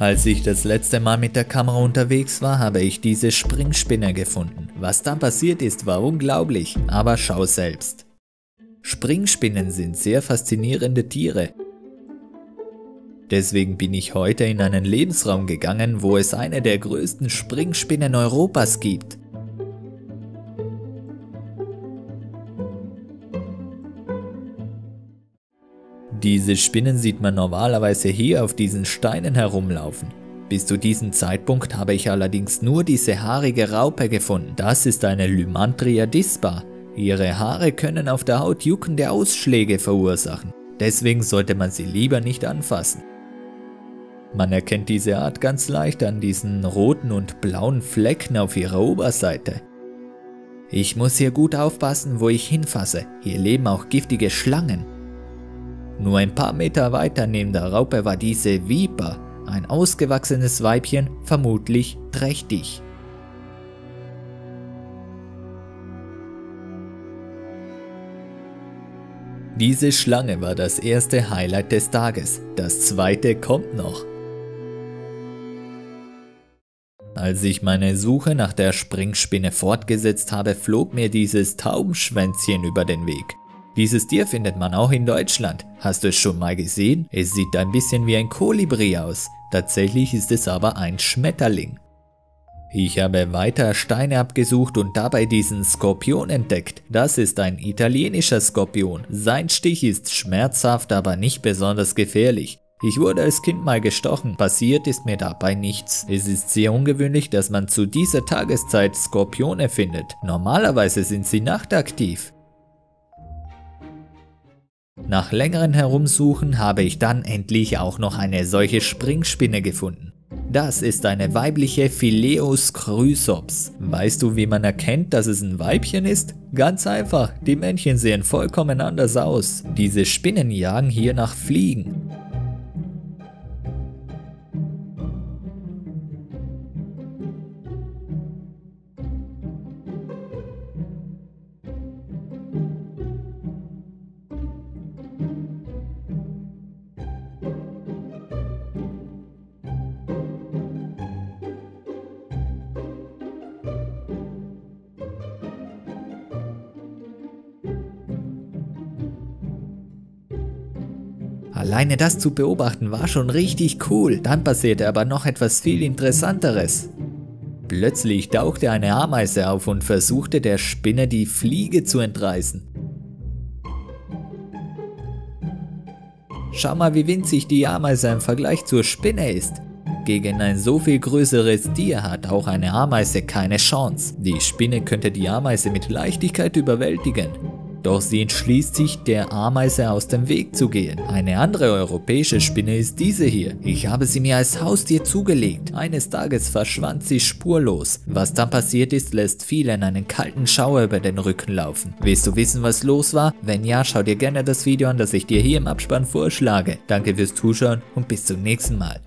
Als ich das letzte Mal mit der Kamera unterwegs war, habe ich diese Springspinne gefunden. Was dann passiert ist, war unglaublich, aber schau selbst. Springspinnen sind sehr faszinierende Tiere. Deswegen bin ich heute in einen Lebensraum gegangen, wo es eine der größten Springspinnen Europas gibt. Diese Spinnen sieht man normalerweise hier auf diesen Steinen herumlaufen. Bis zu diesem Zeitpunkt habe ich allerdings nur diese haarige Raupe gefunden. Das ist eine Lymantria dispa. Ihre Haare können auf der Haut juckende Ausschläge verursachen. Deswegen sollte man sie lieber nicht anfassen. Man erkennt diese Art ganz leicht an diesen roten und blauen Flecken auf ihrer Oberseite. Ich muss hier gut aufpassen, wo ich hinfasse. Hier leben auch giftige Schlangen. Nur ein paar Meter weiter neben der Raupe war diese Viper, ein ausgewachsenes Weibchen, vermutlich trächtig. Diese Schlange war das erste Highlight des Tages, das zweite kommt noch. Als ich meine Suche nach der Springspinne fortgesetzt habe, flog mir dieses Taubenschwänzchen über den Weg. Dieses Tier findet man auch in Deutschland. Hast du es schon mal gesehen? Es sieht ein bisschen wie ein Kolibri aus. Tatsächlich ist es aber ein Schmetterling. Ich habe weiter Steine abgesucht und dabei diesen Skorpion entdeckt. Das ist ein italienischer Skorpion. Sein Stich ist schmerzhaft, aber nicht besonders gefährlich. Ich wurde als Kind mal gestochen, passiert ist mir dabei nichts. Es ist sehr ungewöhnlich, dass man zu dieser Tageszeit Skorpione findet. Normalerweise sind sie nachtaktiv. Nach längeren Herumsuchen habe ich dann endlich auch noch eine solche Springspinne gefunden. Das ist eine weibliche Phileus chrysops. Weißt du, wie man erkennt, dass es ein Weibchen ist? Ganz einfach, die Männchen sehen vollkommen anders aus. Diese Spinnen jagen hier nach Fliegen. Alleine das zu beobachten war schon richtig cool. Dann passierte aber noch etwas viel Interessanteres. Plötzlich tauchte eine Ameise auf und versuchte der Spinne die Fliege zu entreißen. Schau mal, wie winzig die Ameise im Vergleich zur Spinne ist. Gegen ein so viel größeres Tier hat auch eine Ameise keine Chance. Die Spinne könnte die Ameise mit Leichtigkeit überwältigen. Doch sie entschließt sich, der Ameise aus dem Weg zu gehen. Eine andere europäische Spinne ist diese hier. Ich habe sie mir als Haustier zugelegt. Eines Tages verschwand sie spurlos. Was dann passiert ist, lässt vielen einen kalten Schauer über den Rücken laufen. Willst du wissen, was los war? Wenn ja, schau dir gerne das Video an, das ich dir hier im Abspann vorschlage. Danke fürs Zuschauen und bis zum nächsten Mal.